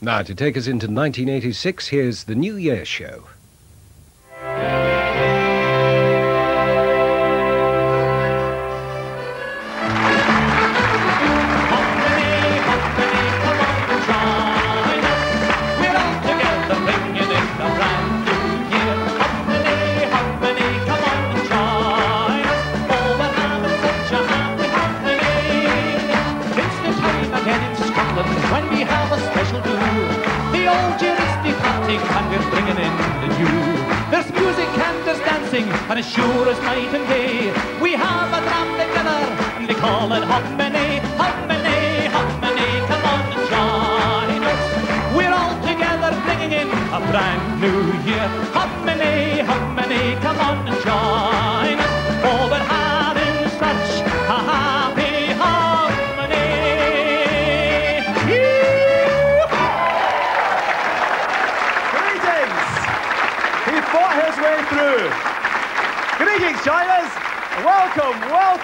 Now, to take us into 1986, here's the New Year show. And and as sure as night and day, we have a drum together and we call it Hogmanay, Hogmanay, Hogmanay, come on and join us. We're all together bringing in a brand new year. Hogmanay, Hogmanay, come on and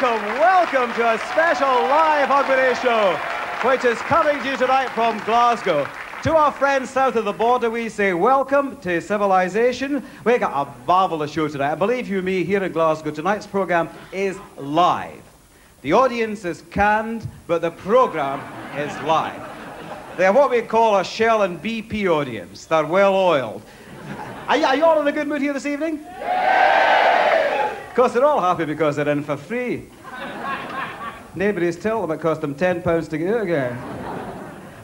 Welcome, welcome, to a special live Hogmanay show, which is coming to you tonight from Glasgow. To our friends south of the border, we say welcome to civilization. We've got a marvelous show tonight. I believe you and me, here in Glasgow, tonight's program is live. The audience is canned, but the program is live. They are what we call a Shell and BP audience. They're well oiled. Are, you all in a good mood here this evening? Of course, they're all happy because they're in for free. Neighbours tell them it cost them £10 to get out again.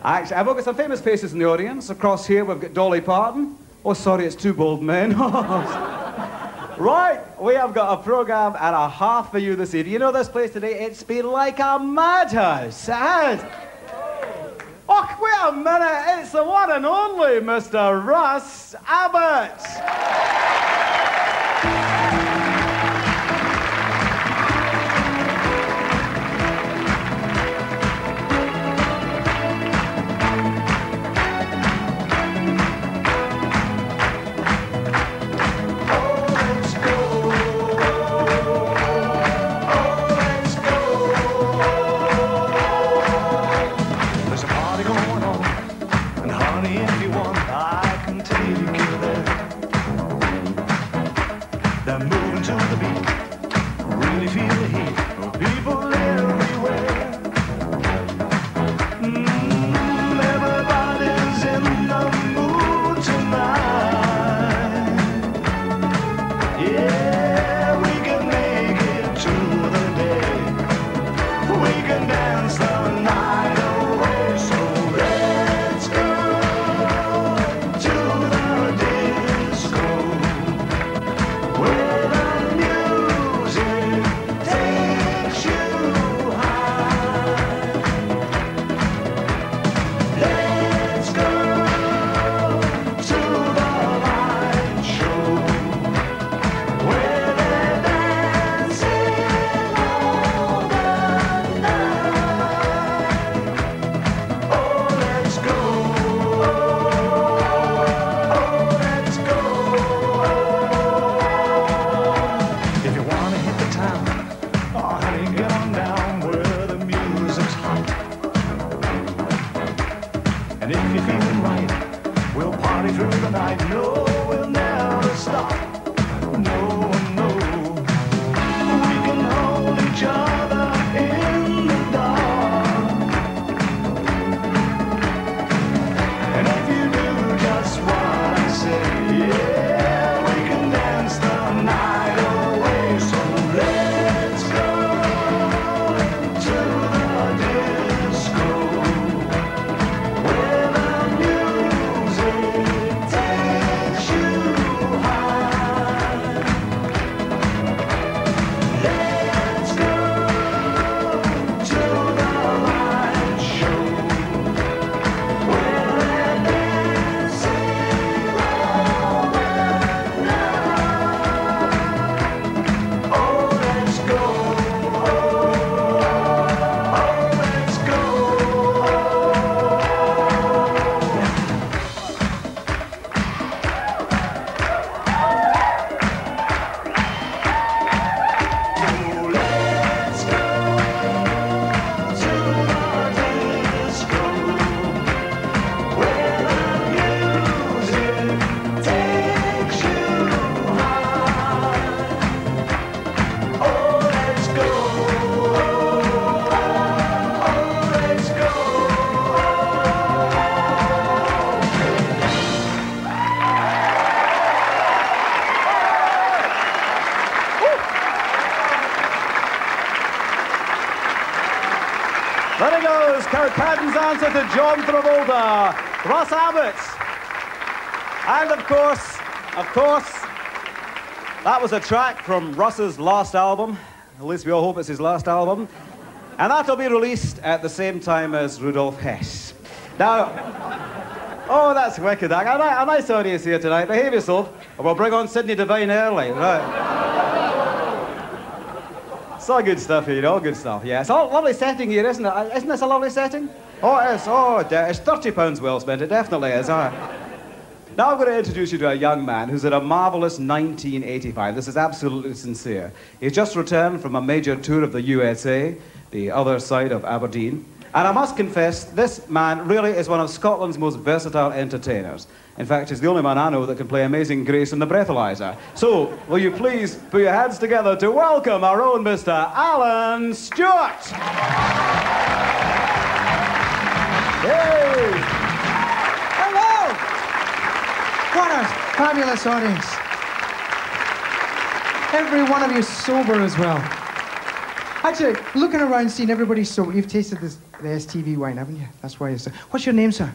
Actually, I've got some famous faces in the audience. Across here, we've got Dolly Parton. Oh, sorry, it's two bald men. right, we have got a programme and a half for you this evening. You know this place today, it's been like a madhouse. It has. Oh, wait a minute, it's the one and only Mr. Russ Abbot. They're moving to the beat, really feel the heat. Answer to John Travolta, Russ Abbot. And of course, of course, that was a track from Russ's last album. At least we all hope it's his last album. And that'll be released at the same time as Rudolf Hess. Now, oh, that's wicked. A, a nice audience here tonight. Behave yourself, or we'll bring on Sydney Devine early. Right. It's all good stuff here, all good stuff. Yeah, it's all lovely setting here, isn't it? Isn't this a lovely setting? Oh, yes, Oh, it's thirty pounds well spent. It definitely is. All right. Now I'm going to introduce you to a young man who's had a marvelous 1985. This is absolutely sincere. He's just returned from a major tour of the USA, the other side of Aberdeen. And I must confess, this man really is one of Scotland's most versatile entertainers. In fact, he's the only man I know that can play Amazing Grace on the breathalyzer. So, will you please put your hands together to welcome our own Mr. Allan Stewart? Yay! Hello! What a fabulous audience. Every one of you sober as well. Actually, looking around, seeing everybody sober. You've tasted this, the STV wine, haven't you? That's why you're so. What's your name, sir?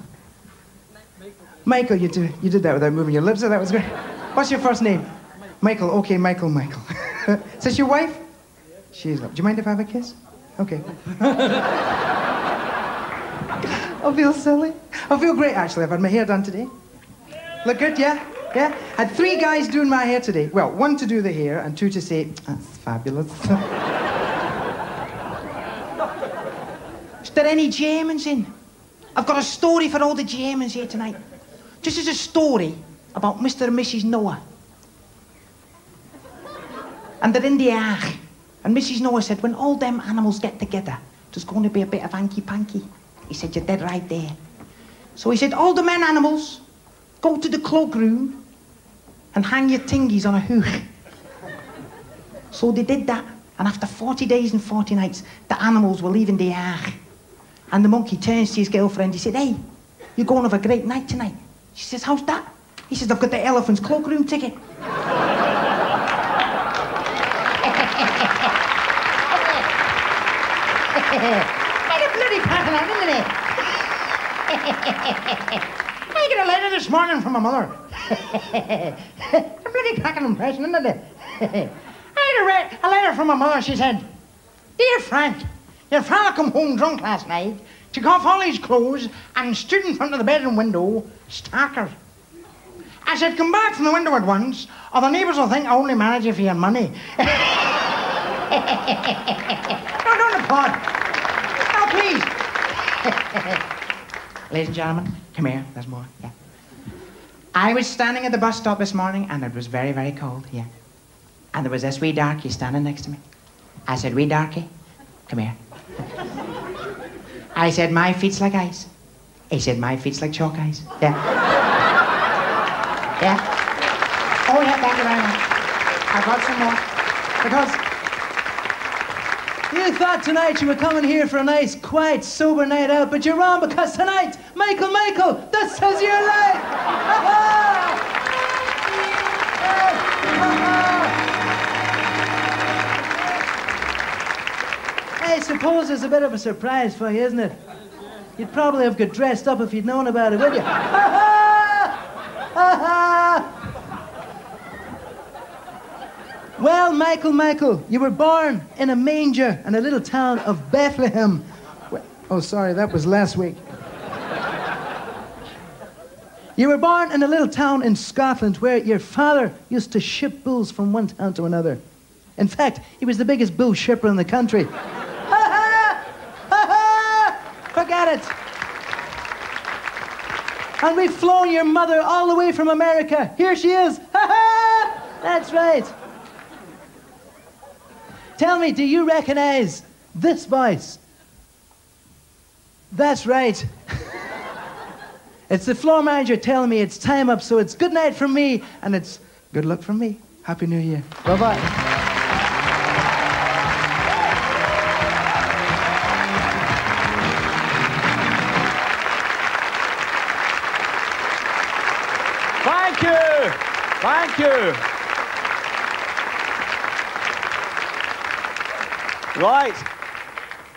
Michael. you did, you did that without moving your lips, so that was great. What's your first name? Michael. Okay, Michael, Michael. Is this your wife? She's. Do you mind if I have a kiss? Okay. I feel silly. I feel great, actually. I've had my hair done today. Look good, yeah? Yeah? Had three guys doing my hair today. Well, one to do the hair and two to say, that's fabulous. Is there any Germans in? I've got a story for all the Germans here tonight. This is a story about Mr. and Mrs. Noah. And they're in the ark. And Mrs. Noah said, when all them animals get together, there's going to be a bit of hanky-panky. He said, you're dead right there. So he said, all the men animals, go to the cloakroom and hang your tingies on a hook. So they did that, and after 40 days and 40 nights, the animals were leaving the ark. And the monkey turns to his girlfriend, he said, hey, you're going to have a great night tonight. She says, how's that? He says, I've got the elephant's cloakroom ticket. Bloody pattern on, isn't it? I get a letter this morning from my mother. a bloody packing impression, isn't it? I had a, a letter from my mother. She said, Dear Frank, your father come home drunk last night, took off all his clothes and stood in front of the bedroom window, starker. I said, come back from the window at once, or the neighbours will think I only manage you for your money. no, don't applaud. Please. Ladies and gentlemen, come here. There's more. Yeah. I was standing at the bus stop this morning, and it was very, very cold. Yeah. And there was this wee darky standing next to me. I said, wee darky, come here. I said, my feet's like ice. He said, my feet's like chalk ice. Yeah. Yeah. Oh, yeah, thank you very much. I got some more. Because You thought tonight you were coming here for a nice, quiet, sober night out, but you're wrong because tonight, Michael, Michael, this is your life! I suppose it's a bit of a surprise for you, isn't it? You'd probably have got dressed up if you'd known about it, would you? Well, Michael, Michael, you were born in a manger in a little town of Bethlehem. Oh, sorry, that was last week. You were born in a little town in Scotland where your father used to ship bulls from one town to another. In fact, he was the biggest bull shipper in the country. Forget it. And we've flown your mother all the way from America. Here she is. That's right. Tell me, do you recognize this voice? That's right. it's the floor manager telling me it's time up, so it's good night from me, and it's good luck from me. Happy New Year. Bye bye. Thank you. Thank you. Right.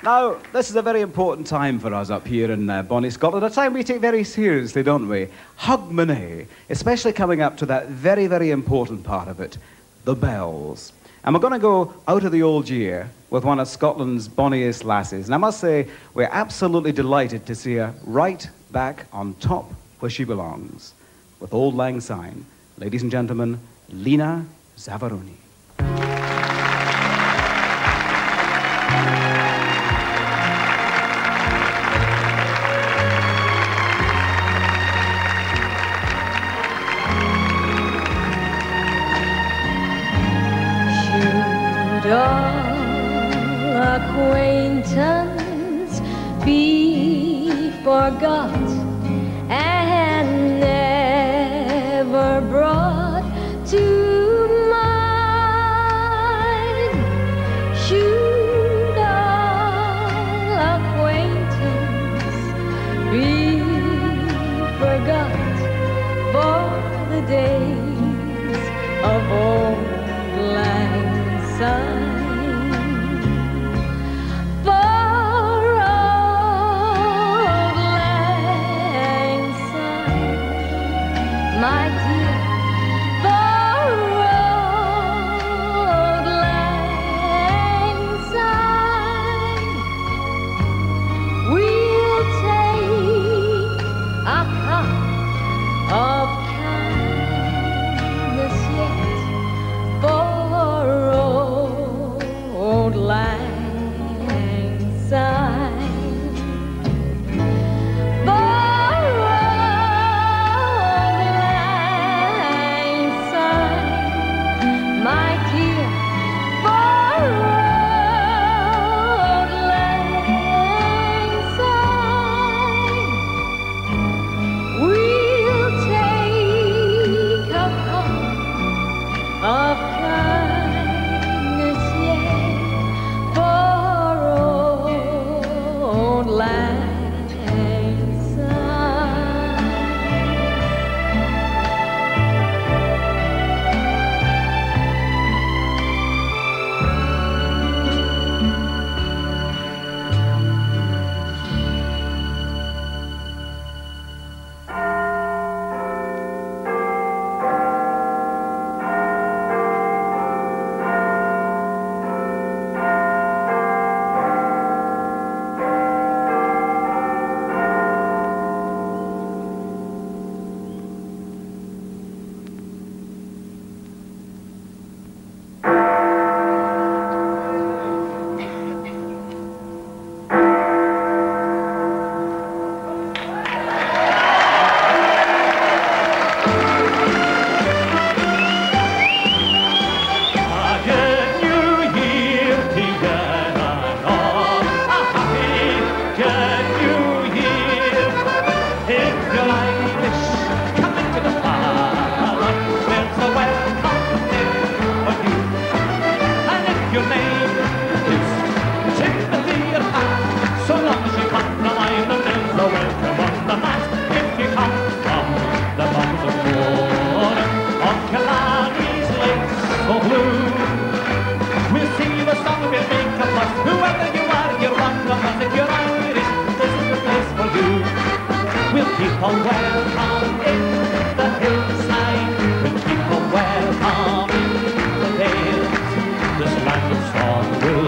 Now, this is a very important time for us up here in uh, Bonnie, Scotland, a time we take very seriously, don't we? Hogmanay, especially coming up to that very, very important part of it, the bells. And we're going to go out of the old year with one of Scotland's bonniest lasses. And I must say, we're absolutely delighted to see her right back on top where she belongs with Auld Lang Syne. Ladies and gentlemen, Lena Zavaroni.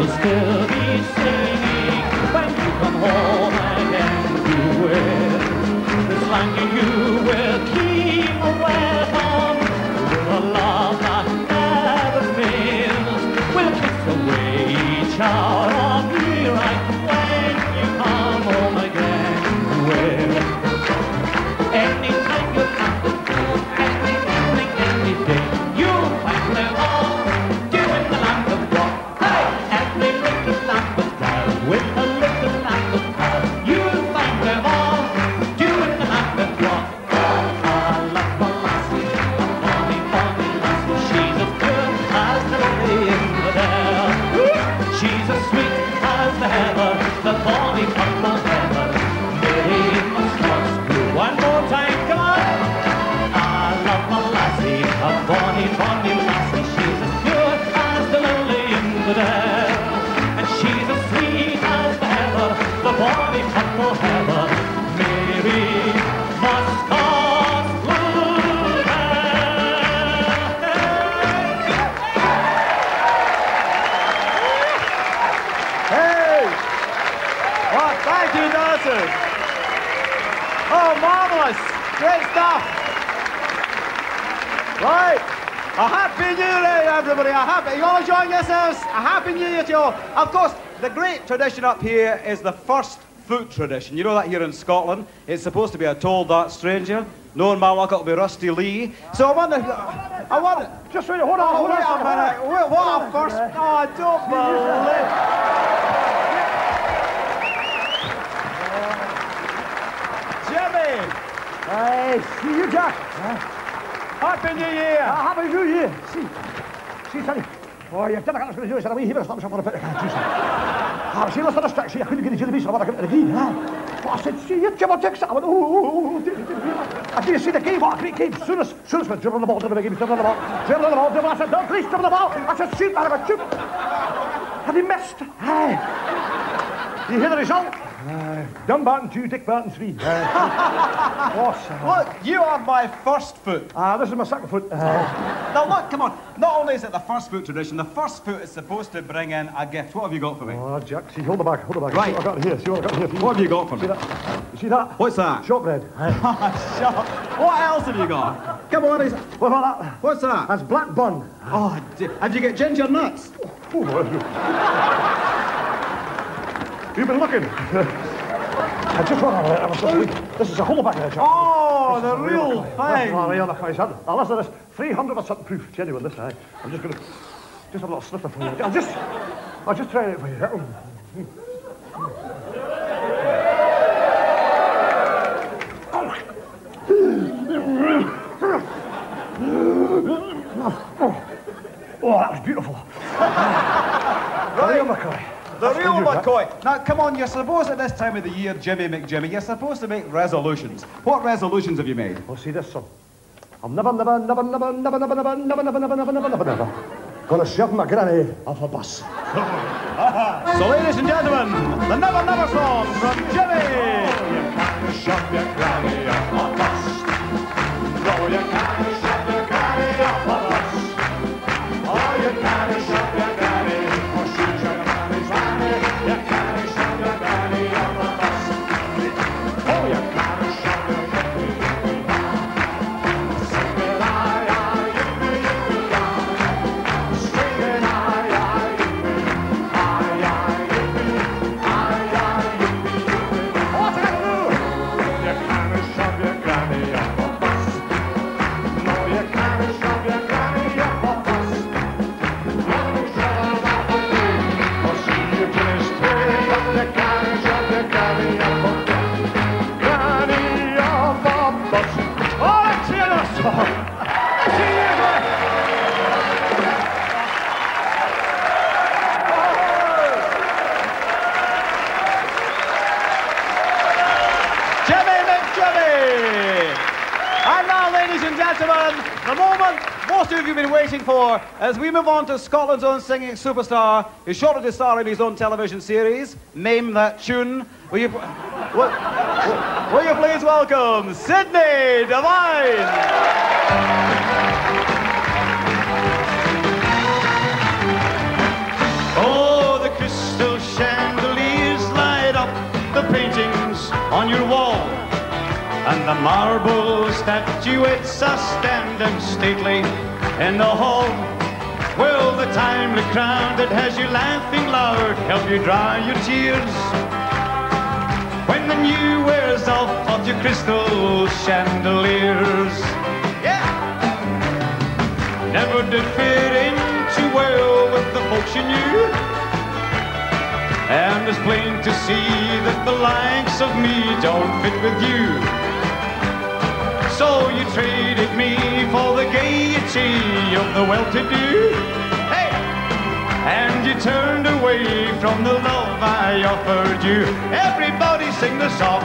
It's good. Thank you, dancers. Oh, marvelous! Great stuff. Right. A happy new year, everybody. A happy. You all enjoying yourselves? A happy new year to you all. Of course, the great tradition up here is the first foot tradition. You know that here in Scotland. It's supposed to be a told that stranger. Knowing my luck, it'll be Rusty Lee. So I wonder. I wonder. Just wait, hold on, Oh, hold wait on. a oh, minute. Wait, what a first. Oh, I don't believe. Jimmy! Hey, see you, Jack. Happy New Year! Ah, Happy New Year. See, see, Sonny. Oh, you've never got us going to do this, and a wee heaver up on a bit of juice. Ah, see, listen this track. See, I couldn't get the beast, so I want to get to the green, huh? But I said, see, you jibber ticks. I went, oh, oh, oh. I did you see the game? What a great game. Soon as, soon as we dribbling the ball, dribbling the game, dribbling the ball, dribbling the ball, dribbling. I said, don't please dribble the ball. I said, shoot, man, I went, shoot. And he missed. Aye. You hear the result? Eh, Aye. Dumbarton 2, Dick Barton 3. Aye. oh, son. Look, you are my first foot. Ah, this is my second foot. Aye. Now look, come on. Not only is it the first foot tradition, the first foot is supposed to bring in a gift. What have you got for me? Oh, Jack, see, hold the bag, hold the bag. Right. See what I got here, see what I got here. What have you got for See me? that? You see that? What's that? Shortbread. Shut What else have you got? Come on, is What about that? what's that? That's black bun. Oh, d- have you got ginger nuts? Oh, You've been looking. I just want to I was just- This is a of Jack. Oh, the This is a real thing. Oh, real McCoy, son. Now listen to this. 300 percent proof. Genuine, this, aye. I'm just going to... Just have a little sniffer for you. I'll just... I'll just try it for you. Oh, oh that was beautiful. right. Real McCoy. The real you. McCoy. Now, come on, you're supposed at this time of the year, Jimmy McJimmy, you're supposed to make resolutions. What resolutions have you made? Well, see this, son. I'm never, never, never, never, never, never, never, never, never, never, never, never, never, never gonna shove my granny off a bus. So, ladies and gentlemen, the Never Never song from Jimmy. Jimmy as we move on to Scotland's own singing superstar, who's shortly to star in his own television series, Name That Tune. Will you, will, will you please welcome Sydney Devine? Oh, the crystal chandeliers light up the paintings on your wall. And the marble statuettes are standing stately in the hall. Well, the timely crowd that has you laughing loud help you dry your tears. When the new wears off of your crystal chandeliers. Yeah! Never did fit in too well with the folks you knew. And it's plain to see that the likes of me don't fit with you. So you traded me for the gaiety of the well-to-do. Hey! And you turned away from the love I offered you. Everybody sing the song.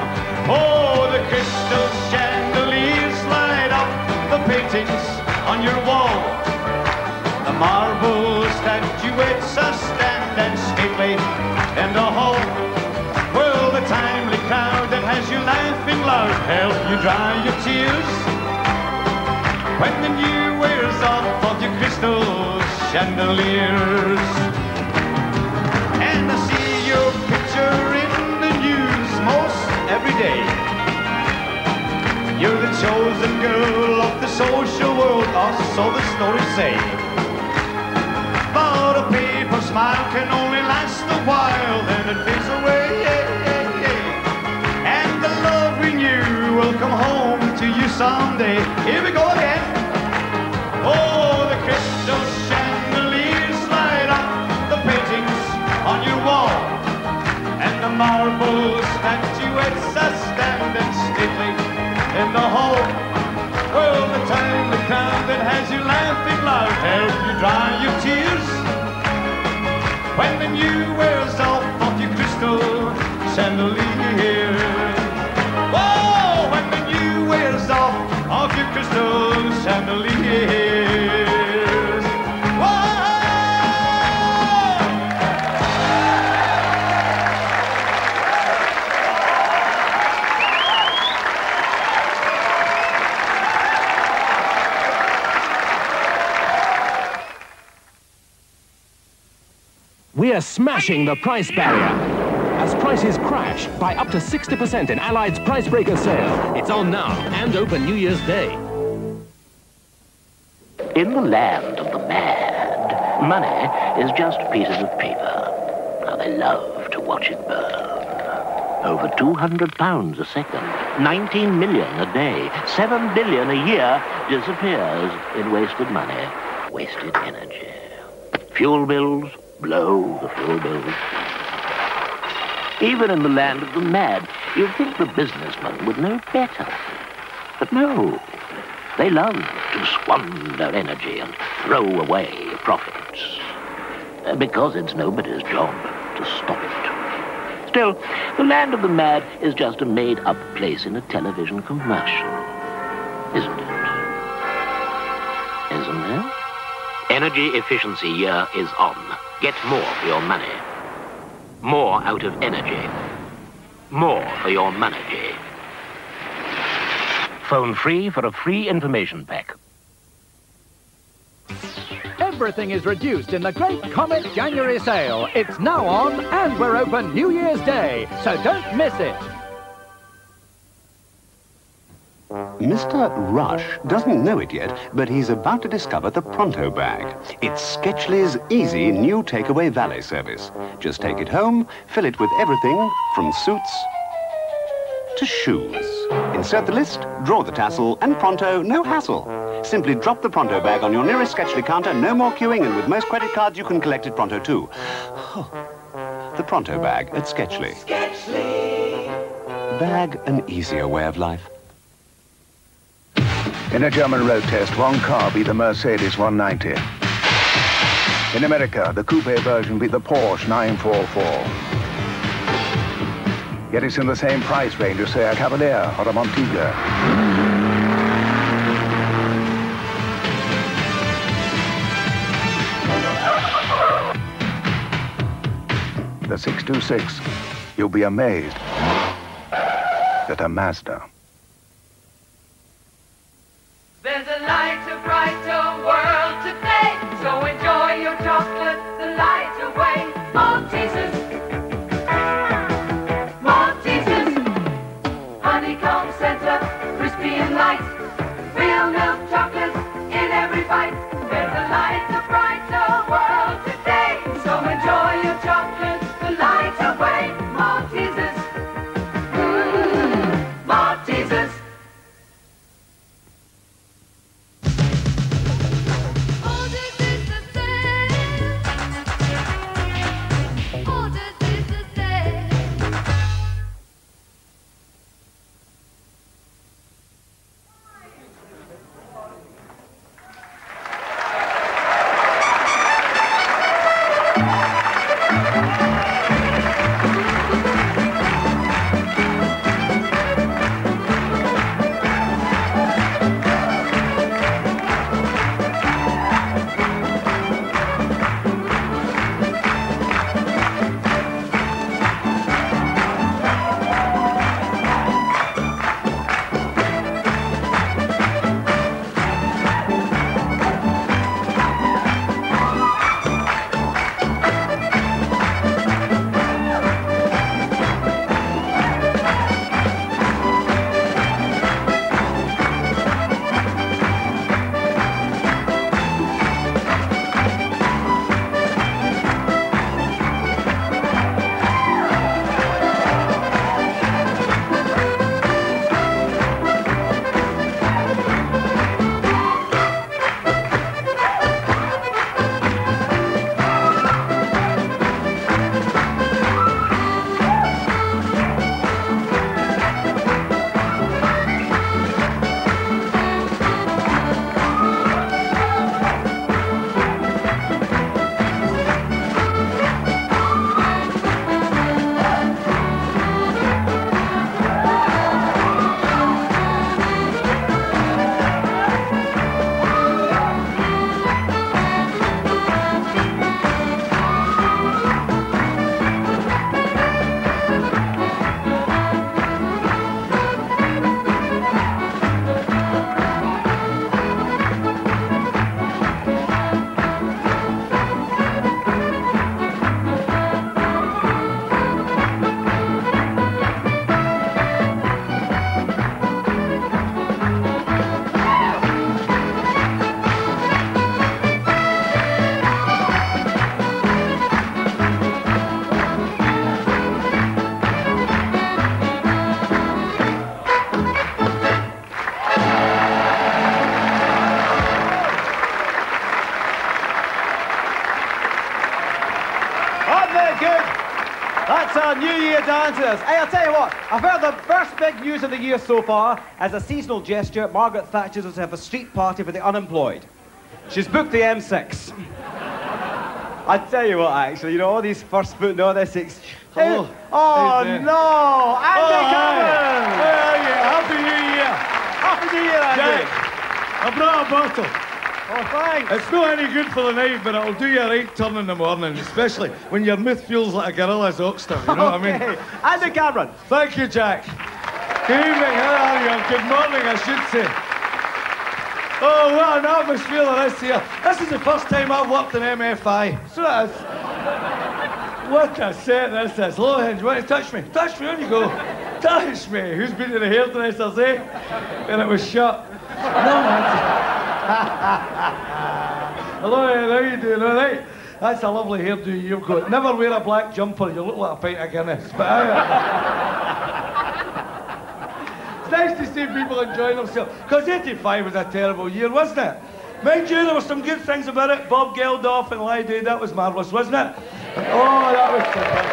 Oh, the crystal chandeliers light up the paintings on your wall. The marble statuettes are and stately in the hall. Has you laughing loud help you dry your tears. When the new wears off of your crystal chandeliers. And I see your picture in the news most every day. You're the chosen girl of the social world, or so the stories say. But a paper smile can only last a while, then it someday. Here we go again. Oh, the crystal chandeliers light up the paintings on your wall. And the marble statuettes are standing stately in the hall. Well, the time will come that has you laughing loud, help you dry your tears. When the new wears off of your crystal chandelier. Crystal chandeliers. Whoa! We are smashing the price barrier. As prices crash by up to 60% in Allied's Price Breaker sale. It's on now and open New Year's Day. In the land of the mad, money is just pieces of paper. How they love to watch it burn. Over 200 pounds a second, 19 million a day, 7 billion a year disappears in wasted money, wasted energy. Fuel bills, blow the fuel bills. Even in the land of the mad, you'd think the businessman would know better. But no, they love to squander energy and throw away profits. Uh, Because it's nobody's job to stop it. Still, the land of the mad is just a made-up place in a television commercial. Isn't it? Isn't it? Energy efficiency year is on. Get more for your money. More out of energy. More for your money. Phone free for a free information pack. Everything is reduced in the Great Comet January sale. It's now on, and we're open New Year's Day, so don't miss it. Mr. Rush doesn't know it yet, but he's about to discover the Pronto bag. It's Sketchley's easy new takeaway valet service. Just take it home, fill it with everything from suits to shoes. Insert the list, draw the tassel, and Pronto, no hassle. Simply drop the Pronto bag on your nearest Sketchley counter, no more queuing, and with most credit cards you can collect it Pronto too. The Pronto bag at Sketchley. Sketchley! Bag an easier way of life. In a German road test, one car beat the Mercedes 190. In America, the coupe version beat the Porsche 944. Yet it's in the same price range as, say, a Cavalier or a Montego. The 626, you'll be amazed at a Mazda. Down Year this. Hey, I'll tell you what. I've heard the first big news of the year so far. As a seasonal gesture, Margaret Thatcher is to have a street party for the unemployed. She's booked the M6. I tell you what, actually, you know, all these first foot, no, this. Ex- Hello. Oh, Hey, oh, no! Andy Oh. Cameron! You? Happy New Year! Happy New Year, Andy! Jack, I brought a bottle. Oh, thanks. It's not any good for the night, but it'll do you a right turn in the morning, especially when your mouth feels like a gorilla's oxter. You know what I mean? Okay. Andy Cameron. Thank you, Jack. Good evening, how are you? Good morning, I should say. Oh, what an atmosphere there is here. This is the first time I've worked in MFI. So that's... What a set this is. Low you want to touch me? Touch me, on you go. Touch me. Who's been to the hairdressers, eh? And it was shut. No, Hello, how you doing? All right? That's a lovely hairdo you've got. Never wear a black jumper, you look like a pint of Guinness. But uh, it's nice to see people enjoying themselves. Because 85 was a terrible year, wasn't it? Mind you, there were some good things about it. Bob Geldof and Live Aid, that was marvellous, wasn't it? Oh, that was super.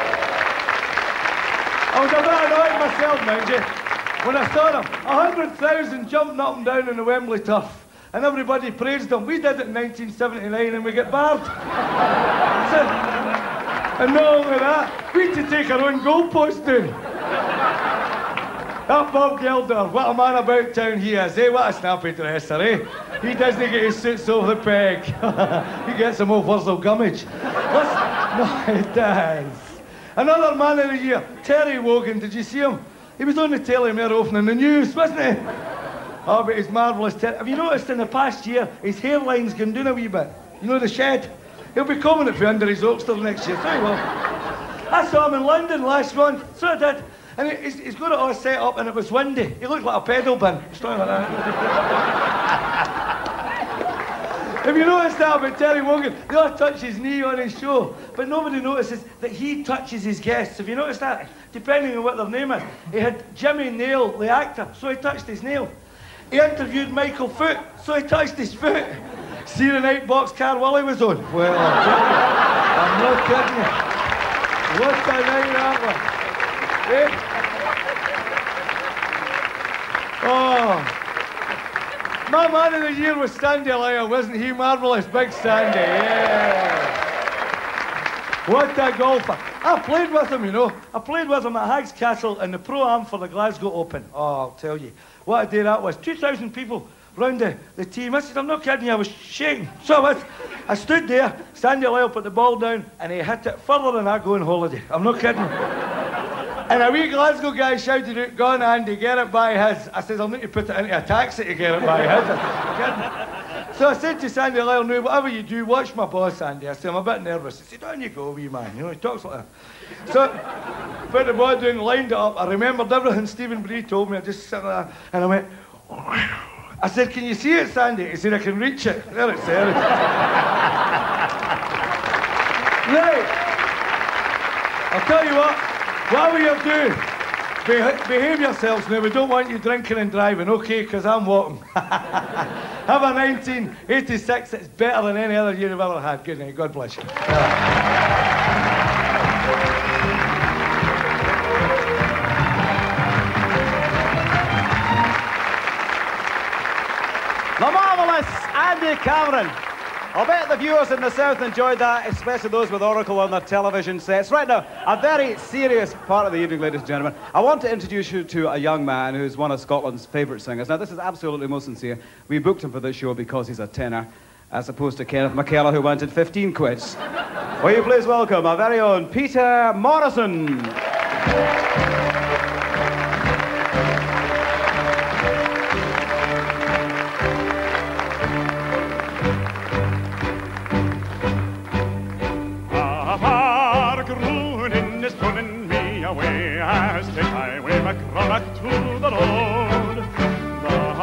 I was a bit annoyed myself, mind you, when I saw them. A hundred thousand jumping up and down in the Wembley turf. And everybody praised them. We did it in 1979 and we get barred. and not only that, we had to take our own goalpost down. That Bob Gelder, what a man about town he is, eh? What a snappy dresser, eh? He doesn't get his suits over the peg. he gets them off Wurzel Gummidge. Listen, no, he does. Another man of the year, Terry Wogan, did you see him? He was on the telly more often in the news, wasn't he? Oh, but he's marvellous. Have you noticed in the past year, his hairline's gone down a wee bit? You know, the shed? He'll be coming it for under his Oxford next year, will. I saw him in London last month, so I did. And he- he's, he's got it all set up and it was windy. He looked like a pedal bin. Like that. Have you noticed that about Terry Wogan? They all touch his knee on his show, but nobody notices that he touches his guests. Have you noticed that? Depending on what their name is. He had Jimmy Nail, the actor, so he touched his nail. He interviewed Michael Foot, so he touched his foot. See the night Boxcar Willie was on? Well, I'm not kidding you. What a night that was. Eh? Oh. My man of the year was Sandy Lyle, wasn't he marvellous? Big Sandy, yeah. What a golfer. I played with him, you know. I played with him at Haggs Castle in the Pro-Am for the Glasgow Open. Oh, I'll tell you. What a day that was. 2,000 people round the, the team. I said, I'm not kidding you, I was shaking. So I, I stood there, Sandy Lyle put the ball down, and he hit it further than I go on holiday. I'm not kidding. And a wee Glasgow guy shouted out, Go on, Andy, get it by his. I said, I'll need to put it into a taxi to get it by his. so I said to Sandy Lyle, no, whatever you do, watch my boss, Sandy. I said, I'm a bit nervous. He said, down you go, wee man. You know, he talks like that. So, put the ball down, lined it up. I remembered everything Stephen Bree told me. I just sat there, and I went, I said, can you see it, Sandy? He said, I can reach it. There it's there. now, I'll tell you what, whatever you're doing, beha- behave yourselves now. We don't want you drinking and driving, okay? Because I'm walking. Have a 1986 that's better than any other year you've ever had. Good night. God bless you. The marvellous Andy Cameron. I'll bet the viewers in the South enjoyed that, especially those with Oracle on their television sets. Right now, a very serious part of the evening, ladies and gentlemen. I want to introduce you to a young man who's one of Scotland's favourite singers. Now, this is absolutely most sincere. We booked him for this show because he's a tenor, as opposed to Kenneth McKellar, who wanted 15 quids. Will you please welcome our very own Peter Morrison. McCronach to the road.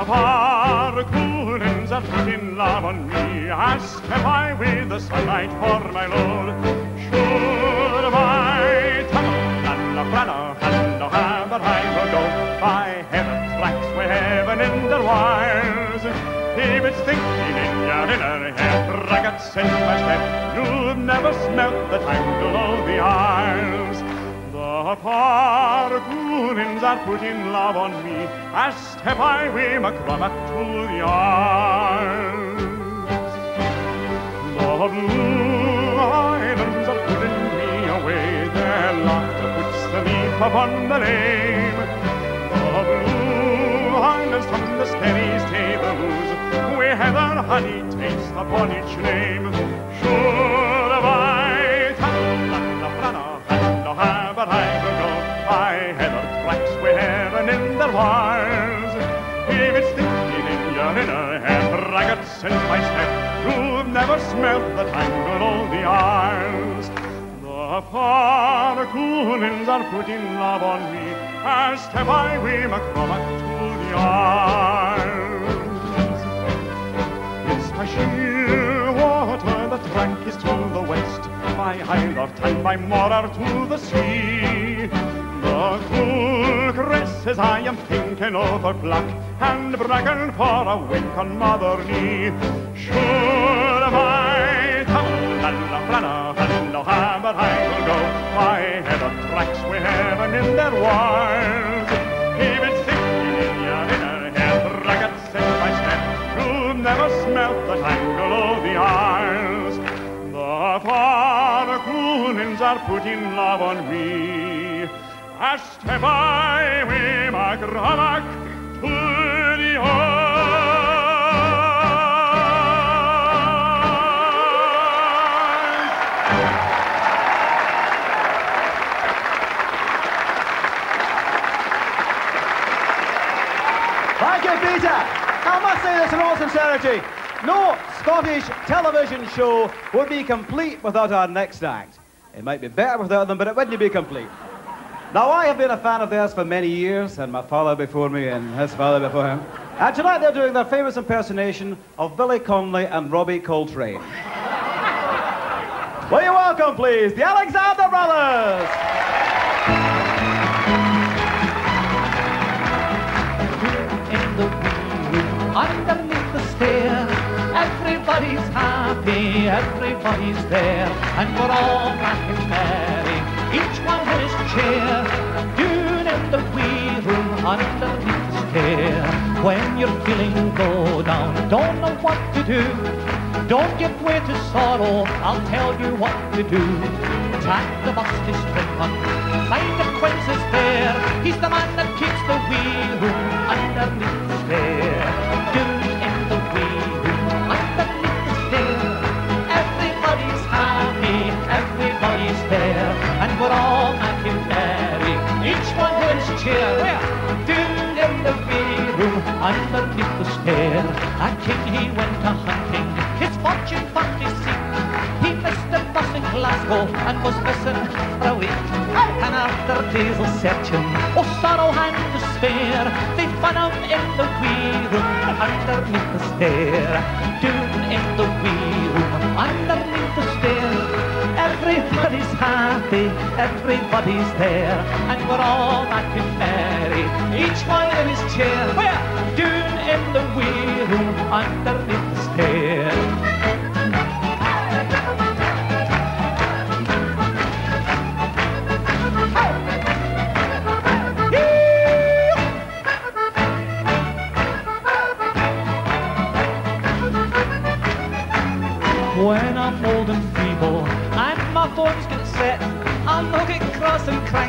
The ruins are putting love on me as step I with the sunlight for my load. Should my Tummel and a franner and a hammer I will go by heaven's blacks with heaven in their wires. If it's thinking in your inner head, braggarts in my head, you've never smelt the time below the eyes. The The Pargoonins are putting love on me as step I way my cromack to the Isles. The Blue Islands are putting me away. Their laughter puts the leaf upon the name. The Blue Islands from the skerries tables, we have our honey taste upon each name. Should wilds. If it's thinking in your inner head, braggarts in my step, you've never smelt the tangle of the isles. The Pargoonins are putting love on me as step I way my cromack to the isles. It's my Sheil water, the track is to the west, my Isle of Tyne, by Morar to the sea. Cool cresses I am thinking of over black, and bracken for a wink on mother knee. My a flana and no hammer I will go, by heather tracks we heaven in their wilds. If it's thinking in your inner head, braggarts in my step, you've never smelt the tangle of the isles. The far Pargoonins are putting love on me. As step I way my cromack to the isles. Thank you, Peter. I must say this in all sincerity. No Scottish television show would be complete without our next act. It might be better without them, but it wouldn't be complete. Now, I have been a fan of theirs for many years, and my father before me and his father before him. And tonight they're doing their famous impersonation of Billy Connolly and Robbie Coltrane. Will you welcome, please, the Alexander Brothers? in underneath the stair. Everybody's happy, everybody's there, and we're all black and merry, each one in chair. Down in the wee room underneath the stair. When you're feeling low down, don't know what to do. Don't give way to sorrow, I'll tell you what to do. Attack the bus to Strickland, find the Quince is there. He's the man in and was missing for a week. And after days of searching, oh sorrow and despair, they found him in the wee room underneath the stair. Down in the wee room underneath the stair. Everybody's happy, everybody's there, and we're all making merry. Each one in his chair. Where? Down in the wee room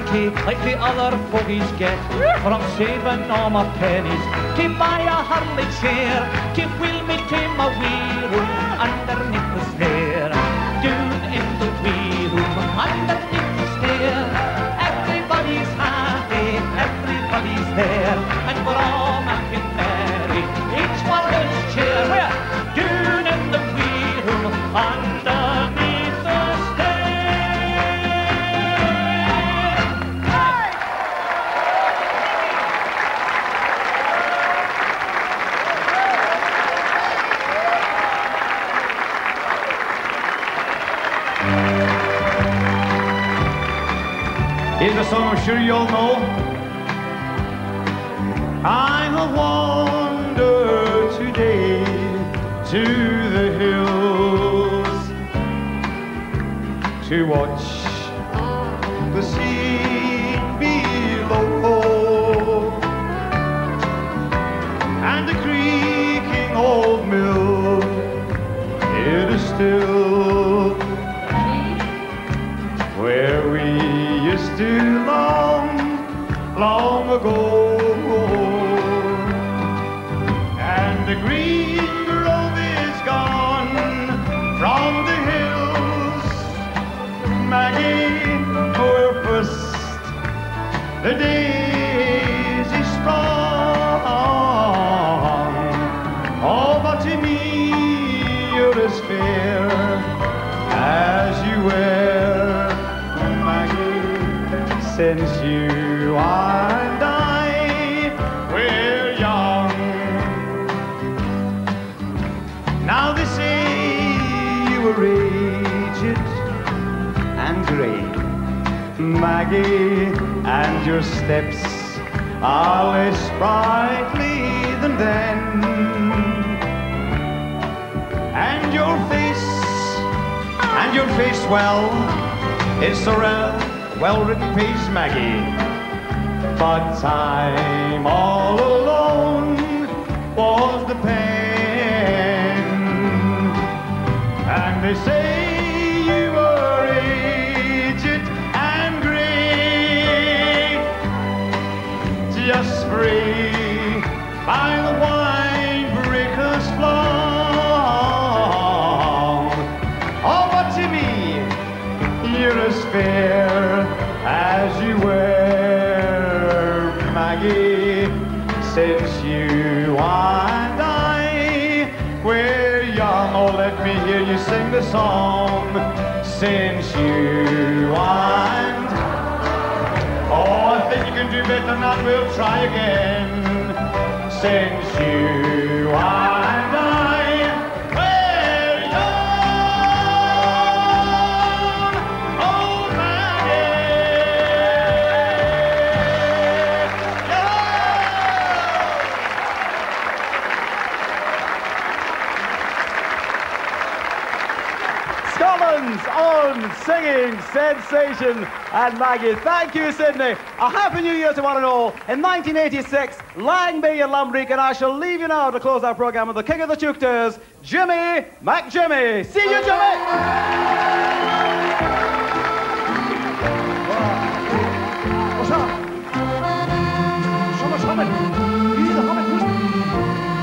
cross like the other fogies get. For I'm saving all my pennies to buy a hurley chair to wheel me to my wee room underneath the stair. Down in the wee room underneath sure you all know. The daisy sprung. Oh, but you're as fair as you were, Maggie, since you and I were young. Now they say you were aged and grey, Maggie, and your steps are less sprightly than then. And your face, and your face, well, it's a well-written piece, Maggie. But time all alone was the pen. And they say free by the wine breaker's. Oh, but to me, you're as fair as you were, Maggie, since you and I were young. Oh, let me hear you sing the song. Since you and think you can do better. We'll try again. Since you and I were young, oh Scotland's own singing sensation and Maggie. Thank you, Sydney. A happy new year to one and all. In 1986, Langby and Lumbrick, and I shall leave you now to close our programme with the King of the Teuchters, Jimmy McJimmy. See you, Jimmy!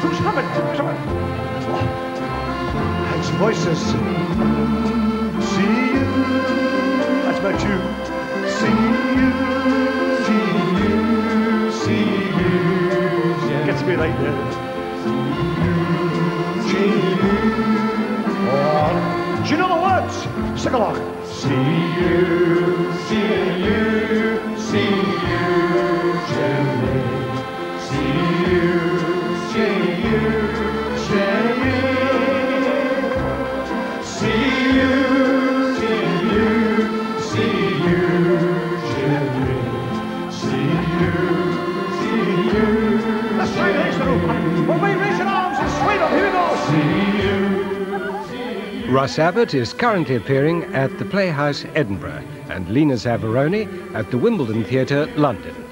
Who's, voices. See you. That's about you. Gets me right there. See you. Oh, do you know the words? Sing along. Russ Abbot is currently appearing at the Playhouse Edinburgh and Lena Zavaroni at the Wimbledon Theatre, London.